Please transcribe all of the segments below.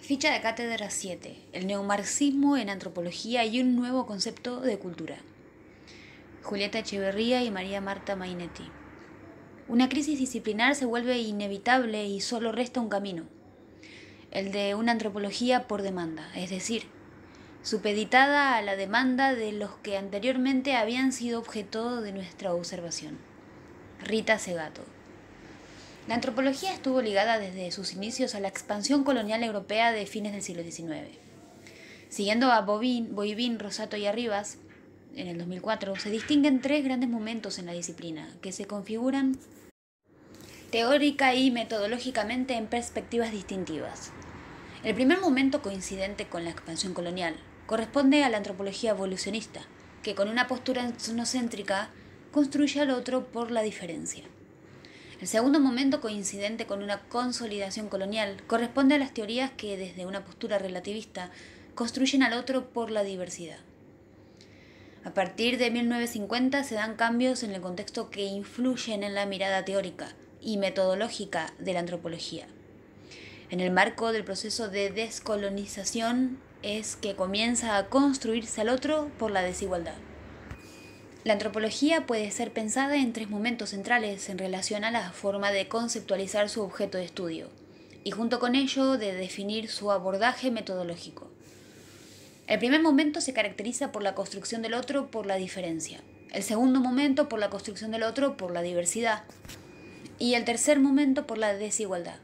Ficha de cátedra 7. El neomarxismo en antropología y un nuevo concepto de cultura. Julieta Echeverría y María Marta Mainetti. Una crisis disciplinar se vuelve inevitable y solo resta un camino, el de una antropología por demanda, es decir, supeditada a la demanda de los que anteriormente habían sido objeto de nuestra observación. Rita Segato. La antropología estuvo ligada desde sus inicios a la expansión colonial europea de fines del siglo XIX. Siguiendo a Bobín, Boivin, Rosato y Arribas, en el 2004, se distinguen tres grandes momentos en la disciplina, que se configuran teórica y metodológicamente en perspectivas distintivas. El primer momento coincidente con la expansión colonial corresponde a la antropología evolucionista, que con una postura etnocéntrica construye al otro por la diferencia. El segundo momento coincidente con una consolidación colonial corresponde a las teorías que desde una postura relativista construyen al otro por la diversidad. A partir de 1950 se dan cambios en el contexto que influyen en la mirada teórica y metodológica de la antropología. En el marco del proceso de descolonización es que comienza a construirse al otro por la desigualdad. La antropología puede ser pensada en tres momentos centrales en relación a la forma de conceptualizar su objeto de estudio y junto con ello de definir su abordaje metodológico. El primer momento se caracteriza por la construcción del otro por la diferencia, el segundo momento por la construcción del otro por la diversidad y el tercer momento por la desigualdad.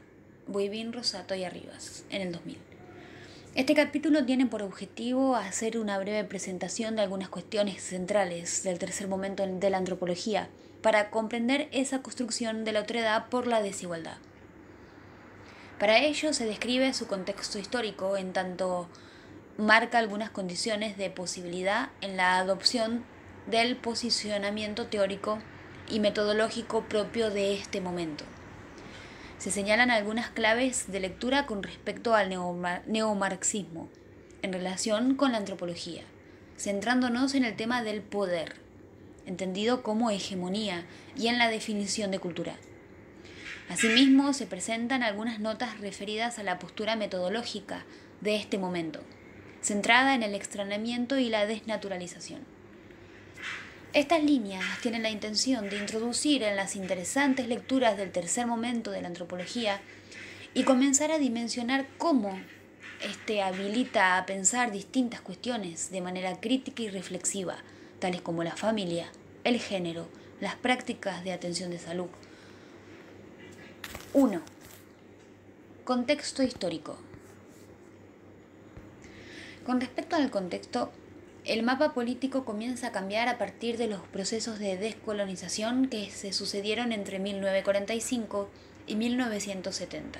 Boivin, Rosato y Arribas, en el 2000. Este capítulo tiene por objetivo hacer una breve presentación de algunas cuestiones centrales del tercer momento de la antropología para comprender esa construcción de la otredad por la desigualdad. Para ello se describe su contexto histórico en tanto marca algunas condiciones de posibilidad en la adopción del posicionamiento teórico y metodológico propio de este momento se señalan algunas claves de lectura con respecto al neomarxismo en relación con la antropología, centrándonos en el tema del poder, entendido como hegemonía y en la definición de cultura. Asimismo, se presentan algunas notas referidas a la postura metodológica de este momento, centrada en el extrañamiento y la desnaturalización. Estas líneas tienen la intención de introducir en las interesantes lecturas del tercer momento de la antropología y comenzar a dimensionar cómo este habilita a pensar distintas cuestiones de manera crítica y reflexiva, tales como la familia, el género, las prácticas de atención de salud. 1. Contexto histórico. Con respecto al contexto, el mapa político comienza a cambiar a partir de los procesos de descolonización que se sucedieron entre 1945 y 1970,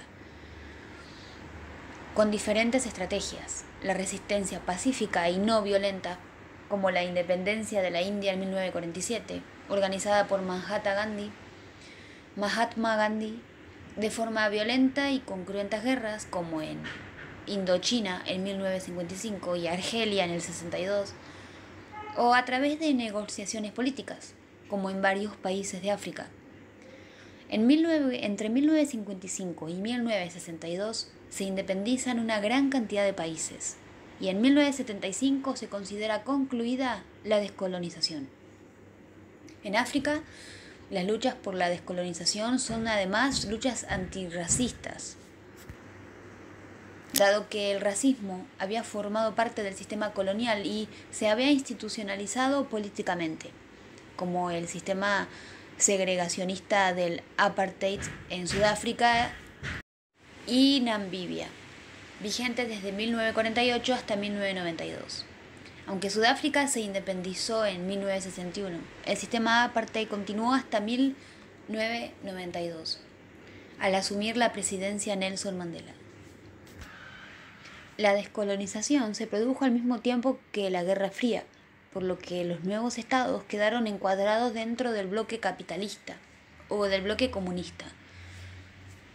con diferentes estrategias. La resistencia pacífica y no violenta, como la independencia de la India en 1947, organizada por Mahatma Gandhi, Mahatma Gandhi, de forma violenta y con cruentas guerras, como en Indochina en 1955 y Argelia en el 62, o a través de negociaciones políticas, como en varios países de África. En entre 1955 y 1962 se independizan una gran cantidad de países y en 1975 se considera concluida la descolonización. En África, las luchas por la descolonización son además luchas antirracistas, dado que el racismo había formado parte del sistema colonial y se había institucionalizado políticamente, como el sistema segregacionista del apartheid en Sudáfrica y Namibia, vigente desde 1948 hasta 1992. Aunque Sudáfrica se independizó en 1961, el sistema apartheid continuó hasta 1992, al asumir la presidencia Nelson Mandela. La descolonización se produjo al mismo tiempo que la Guerra Fría, por lo que los nuevos estados quedaron encuadrados dentro del bloque capitalista o del bloque comunista.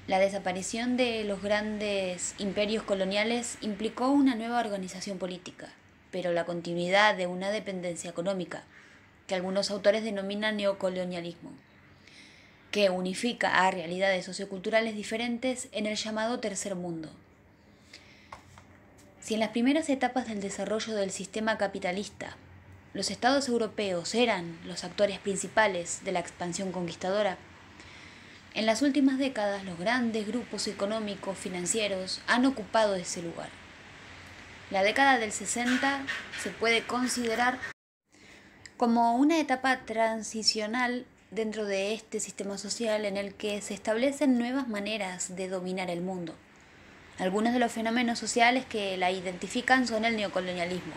La desaparición de los grandes imperios coloniales implicó una nueva organización política, pero la continuidad de una dependencia económica, que algunos autores denominan neocolonialismo, que unifica a realidades socioculturales diferentes en el llamado tercer mundo. Si en las primeras etapas del desarrollo del sistema capitalista los estados europeos eran los actores principales de la expansión conquistadora, en las últimas décadas los grandes grupos económicos financieros han ocupado ese lugar. La década del 60 se puede considerar como una etapa transicional dentro de este sistema social en el que se establecen nuevas maneras de dominar el mundo. Algunos de los fenómenos sociales que la identifican son el neocolonialismo,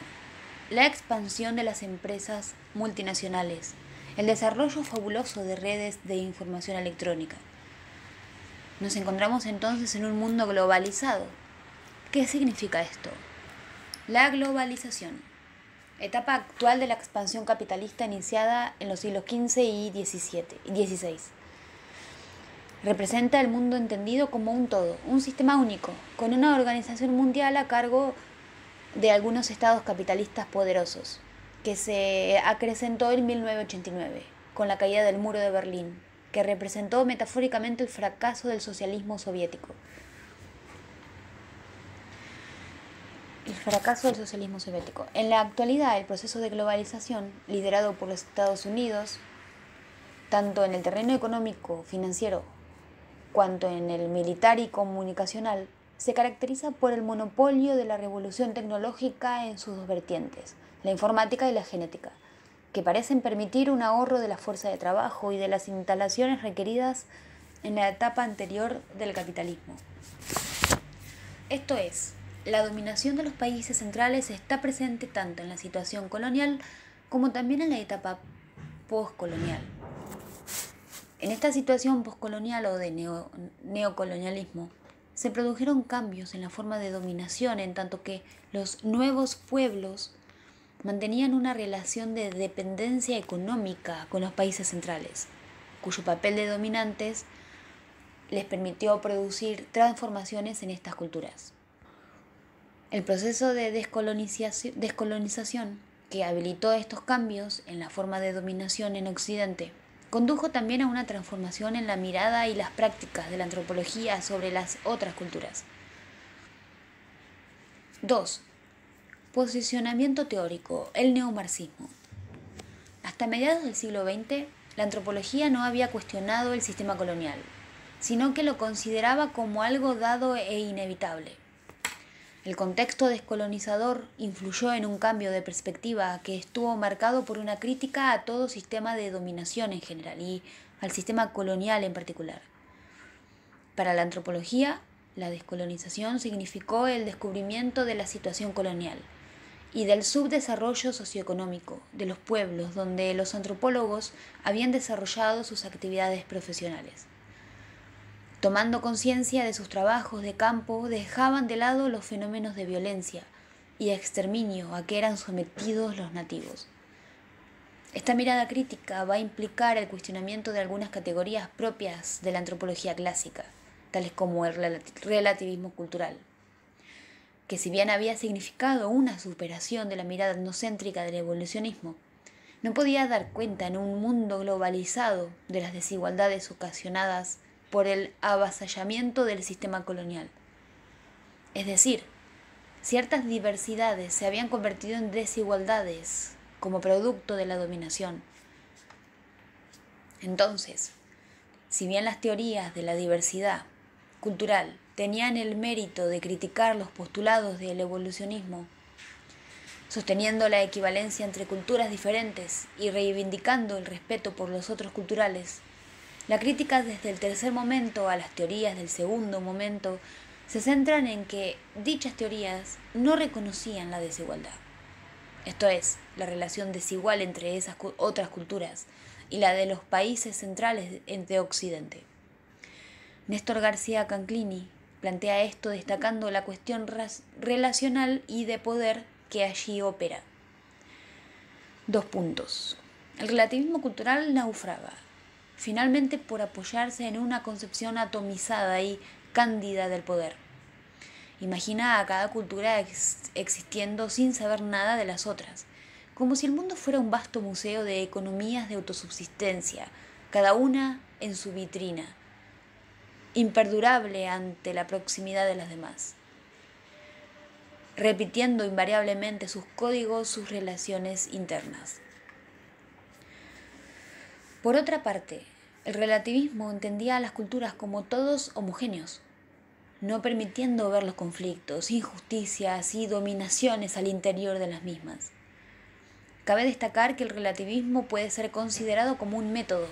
la expansión de las empresas multinacionales, el desarrollo fabuloso de redes de información electrónica. Nos encontramos entonces en un mundo globalizado. ¿Qué significa esto? La globalización, etapa actual de la expansión capitalista iniciada en los siglos XV y XVI. Representa el mundo entendido como un todo, un sistema único, con una organización mundial a cargo de algunos estados capitalistas poderosos, que se acrecentó en 1989, con la caída del muro de Berlín, que representó metafóricamente el fracaso del socialismo soviético. El fracaso del socialismo soviético. En la actualidad, el proceso de globalización, liderado por los Estados Unidos, tanto en el terreno económico, financiero, cuanto en el militar y comunicacional, se caracteriza por el monopolio de la revolución tecnológica en sus dos vertientes, la informática y la genética, que parecen permitir un ahorro de la fuerza de trabajo y de las instalaciones requeridas en la etapa anterior del capitalismo. Esto es, la dominación de los países centrales está presente tanto en la situación colonial como también en la etapa postcolonial. En esta situación postcolonial o de neocolonialismo, se produjeron cambios en la forma de dominación en tanto que los nuevos pueblos mantenían una relación de dependencia económica con los países centrales, cuyo papel de dominantes les permitió producir transformaciones en estas culturas. El proceso de descolonización que habilitó estos cambios en la forma de dominación en Occidente condujo también a una transformación en la mirada y las prácticas de la antropología sobre las otras culturas. 2. Posicionamiento teórico, el neomarxismo. Hasta mediados del siglo XX, la antropología no había cuestionado el sistema colonial, sino que lo consideraba como algo dado e inevitable. El contexto descolonizador influyó en un cambio de perspectiva que estuvo marcado por una crítica a todo sistema de dominación en general y al sistema colonial en particular. Para la antropología, la descolonización significó el descubrimiento de la situación colonial y del subdesarrollo socioeconómico de los pueblos donde los antropólogos habían desarrollado sus actividades profesionales. Tomando conciencia de sus trabajos de campo, dejaban de lado los fenómenos de violencia y exterminio a que eran sometidos los nativos. Esta mirada crítica va a implicar el cuestionamiento de algunas categorías propias de la antropología clásica, tales como el relativismo cultural, que si bien había significado una superación de la mirada etnocéntrica del evolucionismo, no podía dar cuenta en un mundo globalizado de las desigualdades ocasionadas por el avasallamiento del sistema colonial. Es decir, ciertas diversidades se habían convertido en desigualdades como producto de la dominación. Entonces, si bien las teorías de la diversidad cultural tenían el mérito de criticar los postulados del evolucionismo, sosteniendo la equivalencia entre culturas diferentes y reivindicando el respeto por los otros culturales, la crítica desde el tercer momento a las teorías del segundo momento se centran en que dichas teorías no reconocían la desigualdad. Esto es, la relación desigual entre esas otras culturas y la de los países centrales de Occidente. Néstor García Canclini plantea esto destacando la cuestión relacional y de poder que allí opera. Dos puntos. El relativismo cultural naufraga finalmente por apoyarse en una concepción atomizada y cándida del poder. Imagina a cada cultura existiendo sin saber nada de las otras, como si el mundo fuera un vasto museo de economías de autosubsistencia, cada una en su vitrina, imperdurable ante la proximidad de las demás. repitiendo invariablemente sus códigos, sus relaciones internas. Por otra parte, el relativismo entendía a las culturas como todos homogéneos, no permitiendo ver los conflictos, injusticias y dominaciones al interior de las mismas. Cabe destacar que el relativismo puede ser considerado como un método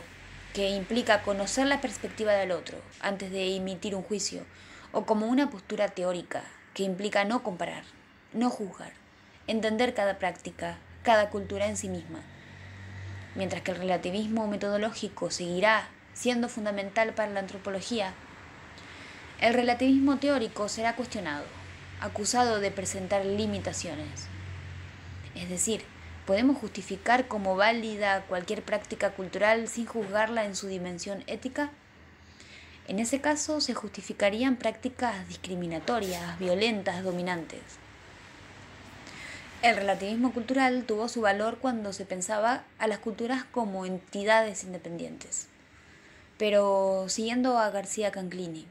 que implica conocer la perspectiva del otro antes de emitir un juicio, o como una postura teórica que implica no comparar, no juzgar, entender cada práctica, cada cultura en sí misma. Mientras que el relativismo metodológico seguirá siendo fundamental para la antropología, el relativismo teórico será cuestionado, acusado de presentar limitaciones. Es decir, ¿podemos justificar como válida cualquier práctica cultural sin juzgarla en su dimensión ética? En ese caso se justificarían prácticas discriminatorias, violentas, dominantes. El relativismo cultural tuvo su valor cuando se pensaba a las culturas como entidades independientes. Pero siguiendo a García Canclini,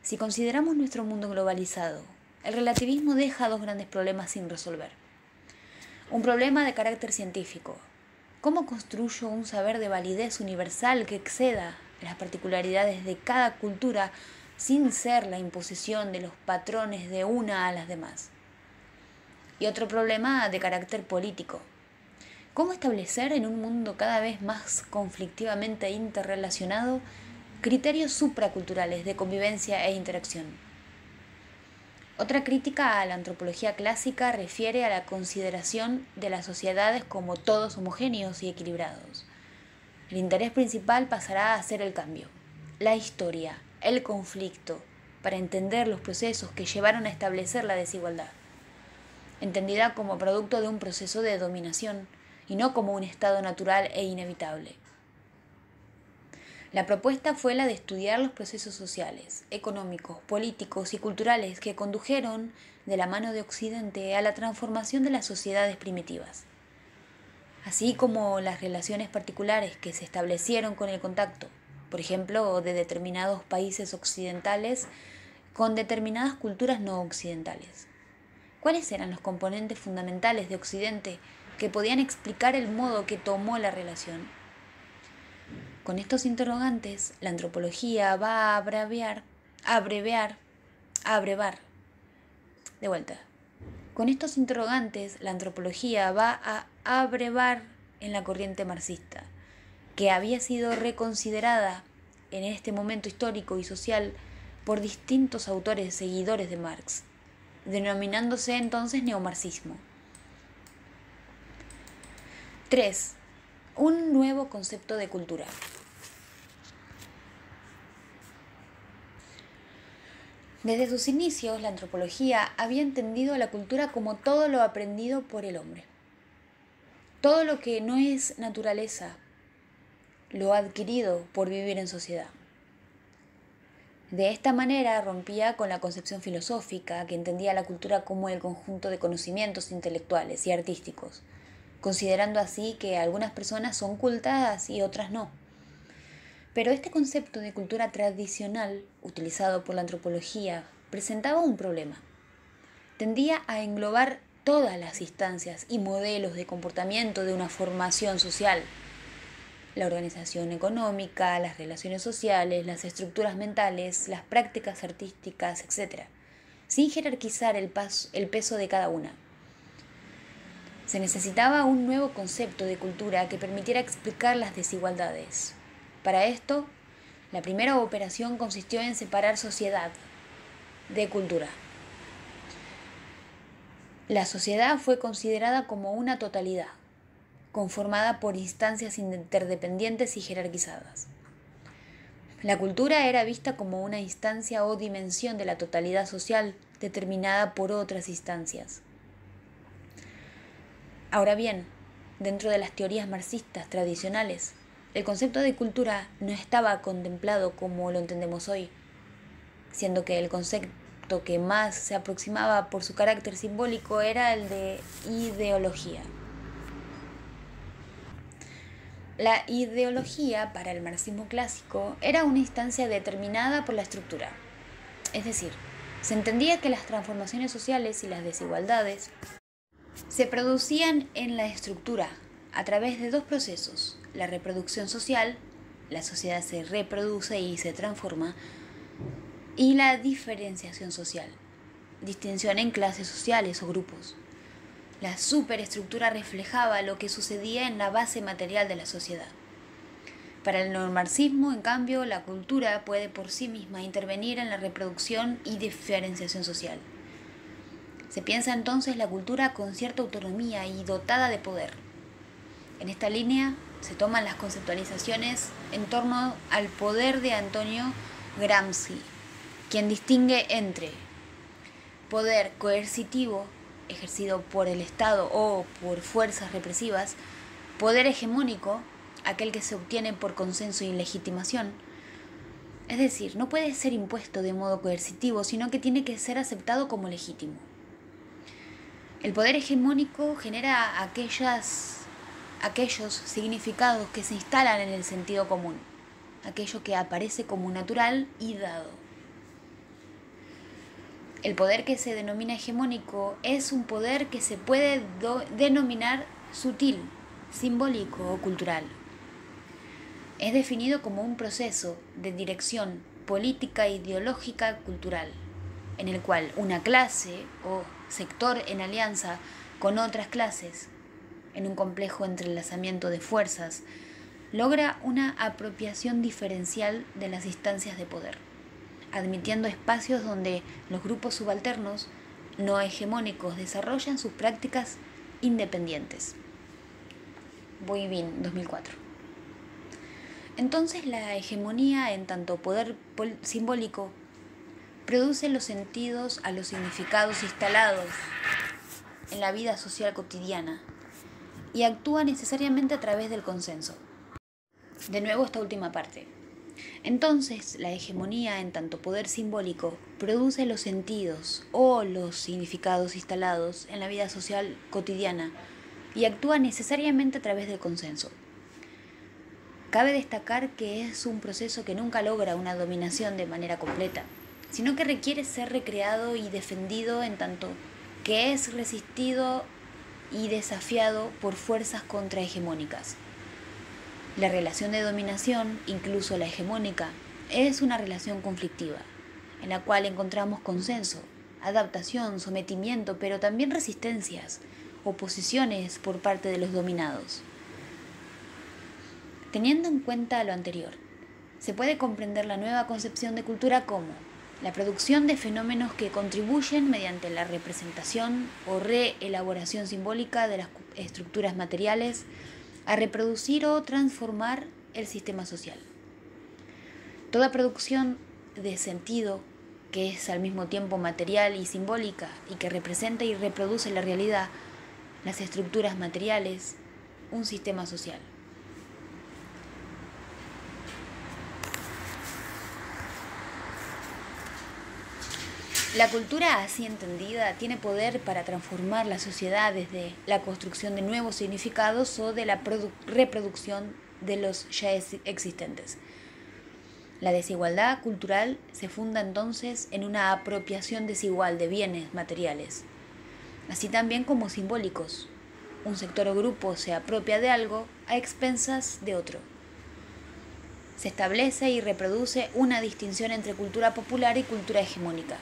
si consideramos nuestro mundo globalizado, el relativismo deja dos grandes problemas sin resolver. Un problema de carácter científico. ¿Cómo construyo un saber de validez universal que exceda las particularidades de cada cultura sin ser la imposición de los patrones de una a las demás? Y otro problema de carácter político. ¿Cómo establecer en un mundo cada vez más conflictivamente interrelacionado criterios supraculturales de convivencia e interacción. Otra crítica a la antropología clásica refiere a la consideración de las sociedades como todos homogéneos y equilibrados. El interés principal pasará a ser el cambio, la historia, el conflicto, para entender los procesos que llevaron a establecer la desigualdad, entendida como producto de un proceso de dominación y no como un estado natural e inevitable. La propuesta fue la de estudiar los procesos sociales, económicos, políticos y culturales que condujeron de la mano de Occidente a la transformación de las sociedades primitivas, así como las relaciones particulares que se establecieron con el contacto, por ejemplo, de determinados países occidentales con determinadas culturas no occidentales. ¿Cuáles eran los componentes fundamentales de Occidente que podían explicar el modo que tomó la relación? Con estos interrogantes, la antropología va a abreviar, abreviar, abrevar. De vuelta. Con estos interrogantes, la antropología va a abrevar en la corriente marxista, que había sido reconsiderada en este momento histórico y social por distintos autores seguidores de Marx, denominándose entonces neomarxismo. 3. Un nuevo concepto de cultura. Desde sus inicios, la antropología había entendido la cultura como todo lo aprendido por el hombre. Todo lo que no es naturaleza, lo adquirido por vivir en sociedad. De esta manera rompía con la concepción filosófica que entendía la cultura como el conjunto de conocimientos intelectuales y artísticos, considerando así que algunas personas son cultas y otras no pero este concepto de cultura tradicional, utilizado por la antropología, presentaba un problema. Tendía a englobar todas las instancias y modelos de comportamiento de una formación social. La organización económica, las relaciones sociales, las estructuras mentales, las prácticas artísticas, etc., sin jerarquizar el, el peso de cada una. Se necesitaba un nuevo concepto de cultura que permitiera explicar las desigualdades, para esto, la primera operación consistió en separar sociedad de cultura. La sociedad fue considerada como una totalidad, conformada por instancias interdependientes y jerarquizadas. La cultura era vista como una instancia o dimensión de la totalidad social determinada por otras instancias. Ahora bien, dentro de las teorías marxistas tradicionales, el concepto de cultura no estaba contemplado como lo entendemos hoy, siendo que el concepto que más se aproximaba por su carácter simbólico era el de ideología. La ideología para el marxismo clásico era una instancia determinada por la estructura, es decir, Se entendía que las transformaciones sociales y las desigualdades se producían en la estructura a través de dos procesos, la reproducción social, la sociedad se reproduce y se transforma, y la diferenciación social, distinción en clases sociales o grupos. La superestructura reflejaba lo que sucedía en la base material de la sociedad. Para el neomarxismo, en cambio, la cultura puede por sí misma intervenir en la reproducción y diferenciación social. Se piensa entonces la cultura con cierta autonomía y dotada de poder. En esta línea se toman las conceptualizaciones en torno al poder de Antonio Gramsci, quien distingue entre poder coercitivo ejercido por el Estado o por fuerzas represivas, poder hegemónico, aquel que se obtiene por consenso y legitimación. Es decir, no puede ser impuesto de modo coercitivo, sino que tiene que ser aceptado como legítimo. El poder hegemónico genera aquellas, aquellos significados que se instalan en el sentido común, aquello que aparece como natural y dado. El poder que se denomina hegemónico es un poder que se puede denominar sutil, simbólico o cultural. Es definido como un proceso de dirección política, ideológica, cultural, en el cual una clase o sector en alianza con otras clases, en un complejo entrelazamiento de fuerzas, logra una apropiación diferencial de las instancias de poder admitiendo espacios donde los grupos subalternos no hegemónicos desarrollan sus prácticas independientes. Boivin, 2004. Entonces la hegemonía en tanto poder simbólico produce los sentidos a los significados instalados en la vida social cotidiana y actúa necesariamente a través del consenso. De nuevo esta última parte. Entonces, la hegemonía en tanto poder simbólico produce los sentidos o los significados instalados en la vida social cotidiana y actúa necesariamente a través del consenso. Cabe destacar que es un proceso que nunca logra una dominación de manera completa, sino que requiere ser recreado y defendido en tanto que es resistido y desafiado por fuerzas contrahegemónicas. La relación de dominación, incluso la hegemónica, es una relación conflictiva, en la cual encontramos consenso, adaptación, sometimiento, pero también resistencias, oposiciones por parte de los dominados. Teniendo en cuenta lo anterior, se puede comprender la nueva concepción de cultura como la producción de fenómenos que contribuyen mediante la representación o reelaboración simbólica de las estructuras materiales a reproducir o transformar el sistema social. Toda producción de sentido que es al mismo tiempo material y simbólica y que representa y reproduce la realidad, las estructuras materiales, un sistema social. La cultura así entendida tiene poder para transformar la sociedad desde la construcción de nuevos significados o de la reproducción de los ya existentes. La desigualdad cultural se funda entonces en una apropiación desigual de bienes materiales, así también como simbólicos. Un sector o grupo se apropia de algo a expensas de otro. Se establece y reproduce una distinción entre cultura popular y cultura hegemónica.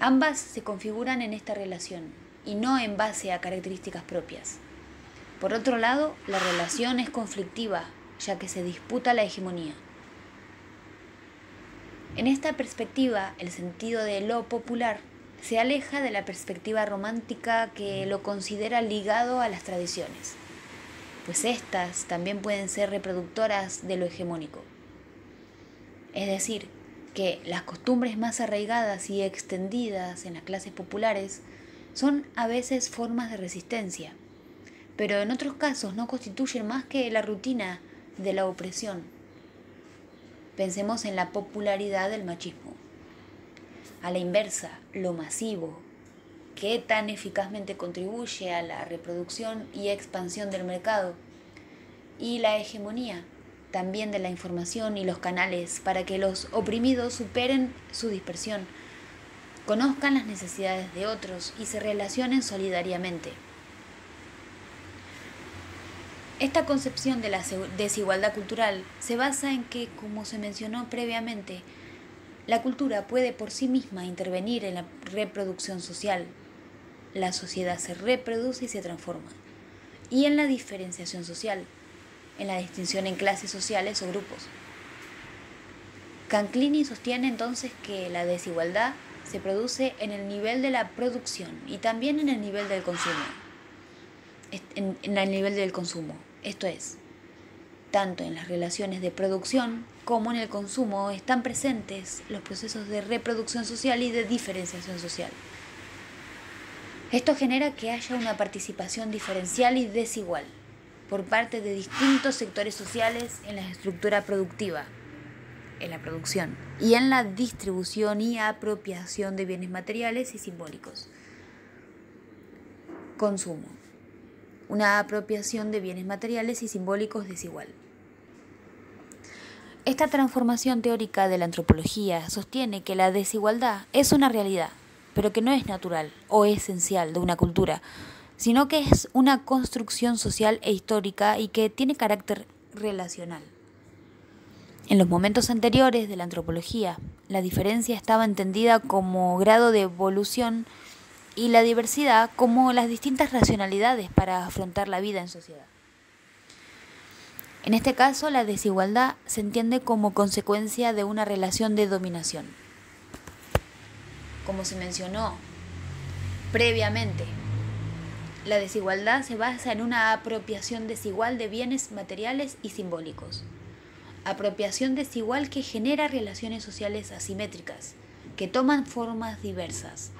Ambas se configuran en esta relación y no en base a características propias. Por otro lado, la relación es conflictiva, ya que se disputa la hegemonía. En esta perspectiva, el sentido de lo popular se aleja de la perspectiva romántica que lo considera ligado a las tradiciones, pues éstas también pueden ser reproductoras de lo hegemónico. Es decir, que las costumbres más arraigadas y extendidas en las clases populares son a veces formas de resistencia, pero en otros casos no constituyen más que la rutina de la opresión. Pensemos en la popularidad del machismo. A la inversa, lo masivo, que tan eficazmente contribuye a la reproducción y expansión del mercado, y la hegemonía, también de la información y los canales para que los oprimidos superen su dispersión, conozcan las necesidades de otros y se relacionen solidariamente. Esta concepción de la desigualdad cultural se basa en que, como se mencionó previamente, la cultura puede por sí misma intervenir en la reproducción social. La sociedad se reproduce y se transforma. Y en la diferenciación social, en la distinción en clases sociales o grupos. Canclini sostiene entonces que la desigualdad se produce en el nivel de la producción y también en el nivel del consumo. En, el nivel del consumo. Esto es, tanto en las relaciones de producción como en el consumo están presentes los procesos de reproducción social y de diferenciación social. Esto genera que haya una participación diferencial y desigual por parte de distintos sectores sociales en la estructura productiva, en la producción y en la distribución y apropiación de bienes materiales y simbólicos. Consumo. Una apropiación de bienes materiales y simbólicos desigual. Esta transformación teórica de la antropología sostiene que la desigualdad es una realidad, pero que no es natural o esencial de una cultura, sino que es una construcción social e histórica y que tiene carácter relacional. En los momentos anteriores de la antropología, la diferencia estaba entendida como grado de evolución y la diversidad como las distintas racionalidades para afrontar la vida en sociedad. En este caso, la desigualdad se entiende como consecuencia de una relación de dominación. Como se mencionó previamente, la desigualdad se basa en una apropiación desigual de bienes materiales y simbólicos apropiación desigual que genera relaciones sociales asimétricas, que toman formas diversas,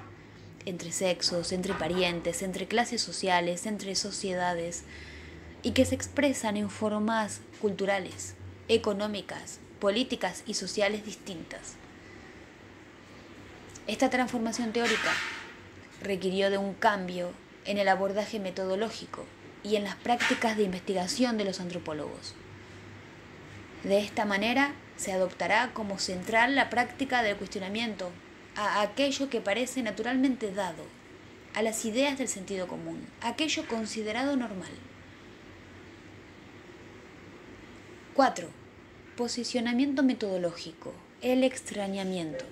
entre sexos, entre parientes, entre clases sociales, entre sociedades, y que se expresan en formas culturales, económicas, políticas y sociales distintas. Esta transformación teórica requirió de un cambio en el abordaje metodológico y en las prácticas de investigación de los antropólogos. De esta manera se adoptará como central la práctica del cuestionamiento a aquello que parece naturalmente dado, a las ideas del sentido común, aquello considerado normal. 4. Posicionamiento metodológico, el extrañamiento.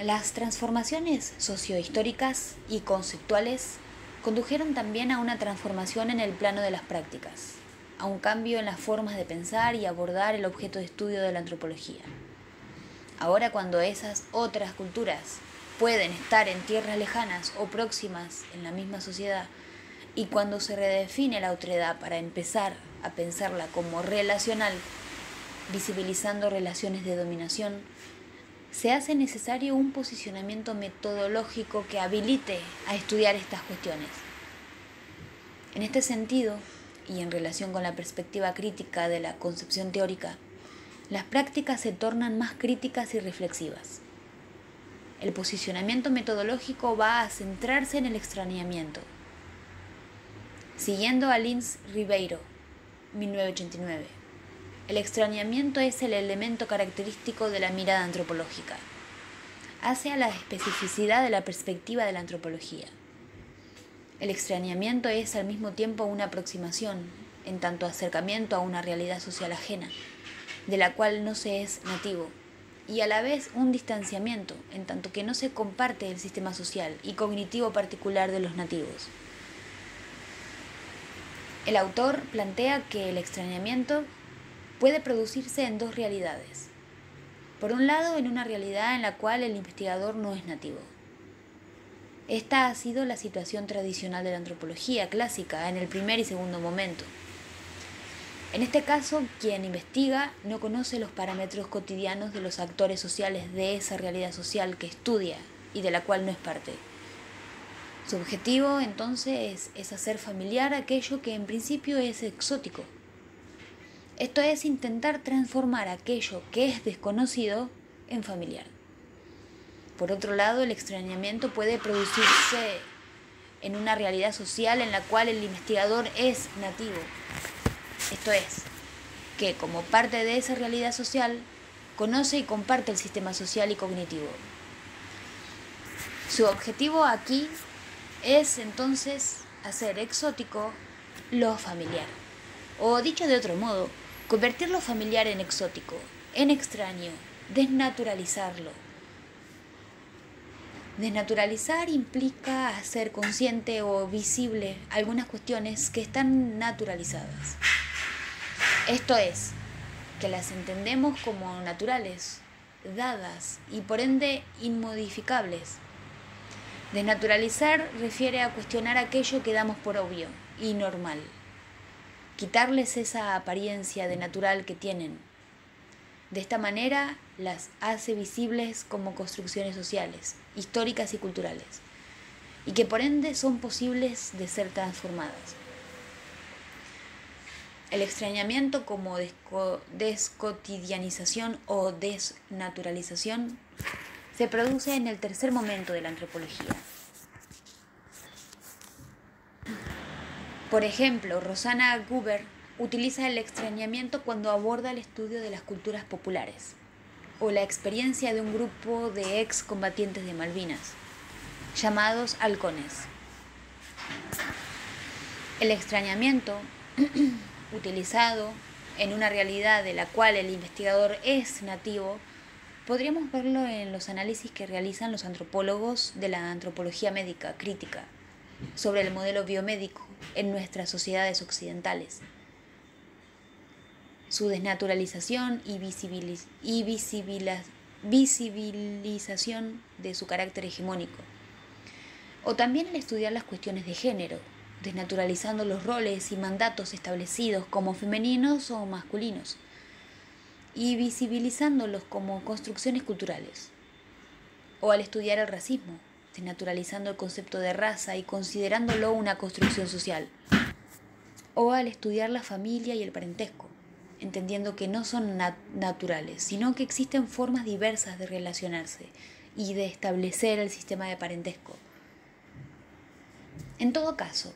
Las transformaciones sociohistóricas y conceptuales condujeron también a una transformación en el plano de las prácticas a un cambio en las formas de pensar y abordar el objeto de estudio de la antropología. Ahora cuando esas otras culturas pueden estar en tierras lejanas o próximas en la misma sociedad, y cuando se redefine la autoridad para empezar a pensarla como relacional, visibilizando relaciones de dominación, se hace necesario un posicionamiento metodológico que habilite a estudiar estas cuestiones. En este sentido, y en relación con la perspectiva crítica de la concepción teórica, las prácticas se tornan más críticas y reflexivas. El posicionamiento metodológico va a centrarse en el extrañamiento. Siguiendo a Lins Ribeiro, 1989, el extrañamiento es el elemento característico de la mirada antropológica. Hace a la especificidad de la perspectiva de la antropología. El extrañamiento es al mismo tiempo una aproximación, en tanto acercamiento a una realidad social ajena, de la cual no se es nativo, y a la vez un distanciamiento, en tanto que no se comparte el sistema social y cognitivo particular de los nativos. El autor plantea que el extrañamiento puede producirse en dos realidades. Por un lado, en una realidad en la cual el investigador no es nativo esta ha sido la situación tradicional de la antropología clásica en el primer y segundo momento. En este caso, quien investiga no conoce los parámetros cotidianos de los actores sociales de esa realidad social que estudia y de la cual no es parte. Su objetivo entonces es hacer familiar aquello que en principio es exótico. Esto es intentar transformar aquello que es desconocido en familiar. Por otro lado, el extrañamiento puede producirse en una realidad social en la cual el investigador es nativo. Esto es, que como parte de esa realidad social conoce y comparte el sistema social y cognitivo. Su objetivo aquí es entonces hacer exótico lo familiar. O dicho de otro modo, convertir lo familiar en exótico, en extraño, desnaturalizarlo. Desnaturalizar implica hacer consciente o visible algunas cuestiones que están naturalizadas. Esto es, que las entendemos como naturales, dadas y por ende inmodificables. Desnaturalizar refiere a cuestionar aquello que damos por obvio y normal. Quitarles esa apariencia de natural que tienen. De esta manera las hace visibles como construcciones sociales, históricas y culturales, y que por ende son posibles de ser transformadas. El extrañamiento como descotidianización o desnaturalización se produce en el tercer momento de la antropología. Por ejemplo, Rosana Guber utiliza el extrañamiento cuando aborda el estudio de las culturas populares o la experiencia de un grupo de excombatientes de Malvinas, llamados halcones. El extrañamiento, utilizado en una realidad de la cual el investigador es nativo, Podríamos verlo en los análisis que realizan los antropólogos de la antropología médica crítica sobre el modelo biomédico en nuestras sociedades occidentales. Su desnaturalización y, y visibilización de su carácter hegemónico. O también el estudiar las cuestiones de género, desnaturalizando los roles y mandatos establecidos como femeninos o masculinos y visibilizándolos como construcciones culturales. O al estudiar el racismo, desnaturalizando el concepto de raza y considerándolo una construcción social. O al estudiar la familia y el parentesco, entendiendo que no son naturales, sino que existen formas diversas de relacionarse y de establecer el sistema de parentesco. En todo caso,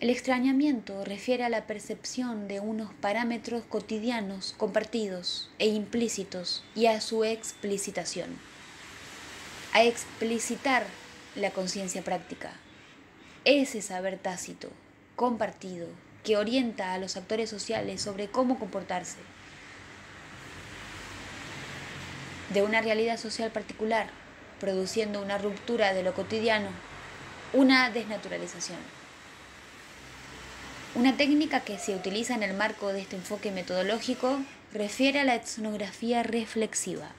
el extrañamiento refiere a la percepción de unos parámetros cotidianos compartidos e implícitos y a su explicitación. A explicitar la conciencia práctica. Ese saber tácito, compartido, que orienta a los actores sociales sobre cómo comportarse. De una realidad social particular, produciendo una ruptura de lo cotidiano, una desnaturalización. Una técnica que se utiliza en el marco de este enfoque metodológico refiere a la etnografía reflexiva.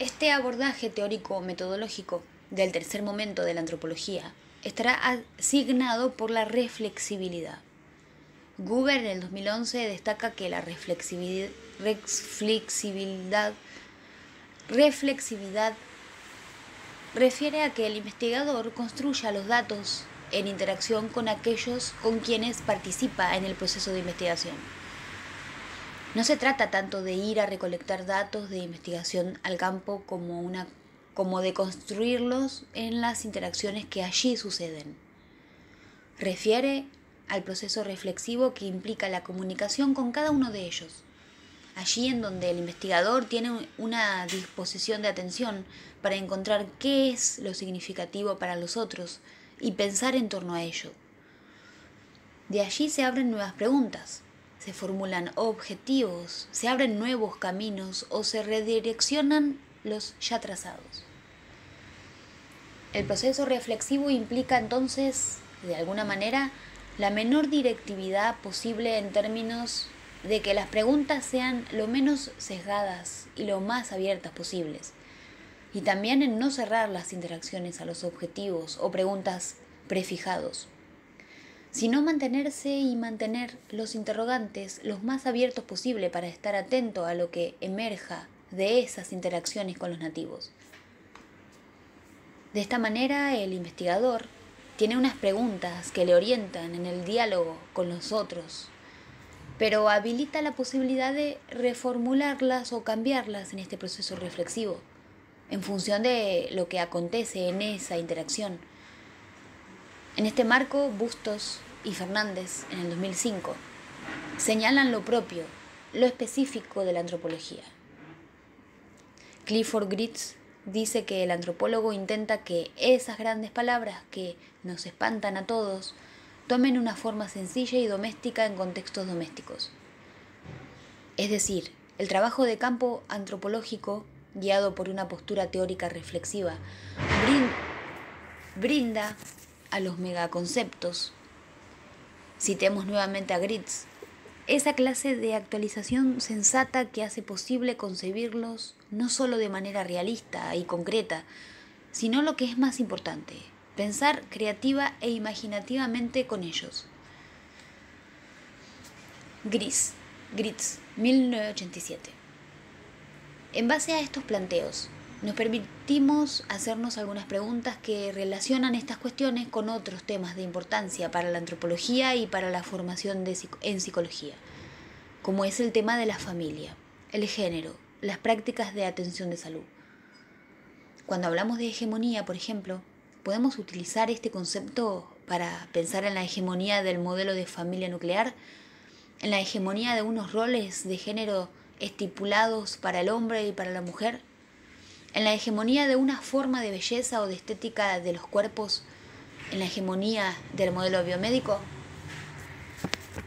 Este abordaje teórico-metodológico del tercer momento de la antropología estará asignado por la reflexibilidad. Guber en el 2011 destaca que la reflexibilidad, reflexibilidad, refiere a que el investigador construya los datos en interacción con aquellos con quienes participa en el proceso de investigación. No se trata tanto de ir a recolectar datos de investigación al campo como, una, como de construirlos en las interacciones que allí suceden. Refiere al proceso reflexivo que implica la comunicación con cada uno de ellos, allí en donde el investigador tiene una disposición de atención para encontrar qué es lo significativo para los otros, y pensar en torno a ello. De allí se abren nuevas preguntas, se formulan objetivos, se abren nuevos caminos o se redireccionan los ya trazados. El proceso reflexivo implica entonces, de alguna manera, la menor directividad posible en términos de que las preguntas sean lo menos sesgadas y lo más abiertas posibles y también en no cerrar las interacciones a los objetivos o preguntas prefijados, sino mantenerse y mantener los interrogantes los más abiertos posible para estar atento a lo que emerja de esas interacciones con los nativos. De esta manera, el investigador tiene unas preguntas que le orientan en el diálogo con los otros, pero habilita la posibilidad de reformularlas o cambiarlas en este proceso reflexivo en función de lo que acontece en esa interacción. En este marco, Bustos y Fernández, en el 2005, señalan lo propio lo específico de la antropología. Clifford Gritz dice que el antropólogo intenta que esas grandes palabras que nos espantan a todos tomen una forma sencilla y doméstica en contextos domésticos. Es decir, el trabajo de campo antropológico, guiado por una postura teórica reflexiva, brinda a los megaconceptos, citemos nuevamente a Gritz, esa clase de actualización sensata que hace posible concebirlos no solo de manera realista y concreta, sino lo que es más importante, pensar creativa e imaginativamente con ellos. Gris, Gritz, 1987. En base a estos planteos, nos permitimos hacernos algunas preguntas que relacionan estas cuestiones con otros temas de importancia para la antropología y para la formación en psicología, como es el tema de la familia, el género, las prácticas de atención de salud. Cuando hablamos de hegemonía, por ejemplo, podemos utilizar este concepto para pensar en la hegemonía del modelo de familia nuclear, en la hegemonía de unos roles de género estipulados para el hombre y para la mujer, en la hegemonía de una forma de belleza o de estética de los cuerpos, en la hegemonía del modelo biomédico,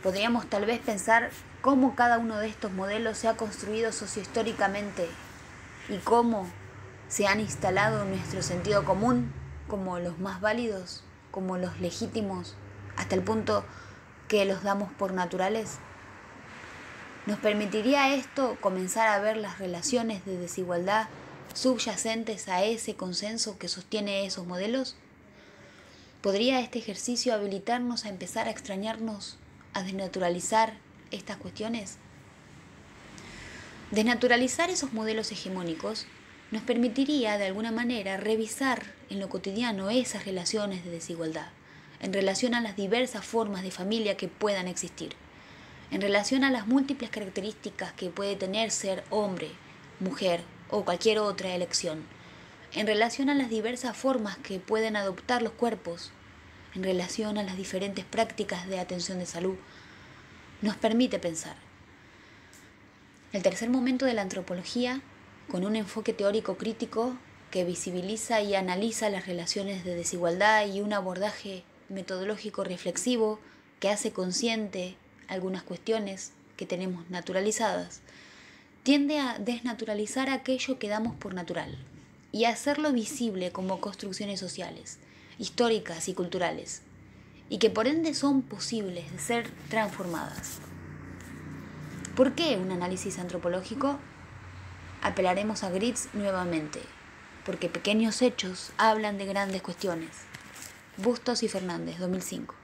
podríamos tal vez pensar cómo cada uno de estos modelos se ha construido sociohistóricamente y cómo se han instalado en nuestro sentido común como los más válidos, como los legítimos, hasta el punto que los damos por naturales. ¿Nos permitiría esto comenzar a ver las relaciones de desigualdad subyacentes a ese consenso que sostiene esos modelos? ¿Podría este ejercicio habilitarnos a empezar a extrañarnos, a desnaturalizar estas cuestiones? Desnaturalizar esos modelos hegemónicos nos permitiría de alguna manera revisar en lo cotidiano esas relaciones de desigualdad, en relación a las diversas formas de familia que puedan existir, en relación a las múltiples características que puede tener ser hombre, mujer o cualquier otra elección, en relación a las diversas formas que pueden adoptar los cuerpos, en relación a las diferentes prácticas de atención de salud, nos permite pensar. El tercer momento de la antropología, con un enfoque teórico crítico que visibiliza y analiza las relaciones de desigualdad y un abordaje metodológico reflexivo que hace consciente algunas cuestiones que tenemos naturalizadas, tiende a desnaturalizar aquello que damos por natural y a hacerlo visible como construcciones sociales, históricas y culturales, y que por ende son posibles de ser transformadas. ¿Por qué un análisis antropológico? Apelaremos a Gritz nuevamente, porque pequeños hechos hablan de grandes cuestiones. Bustos y Fernández, 2005.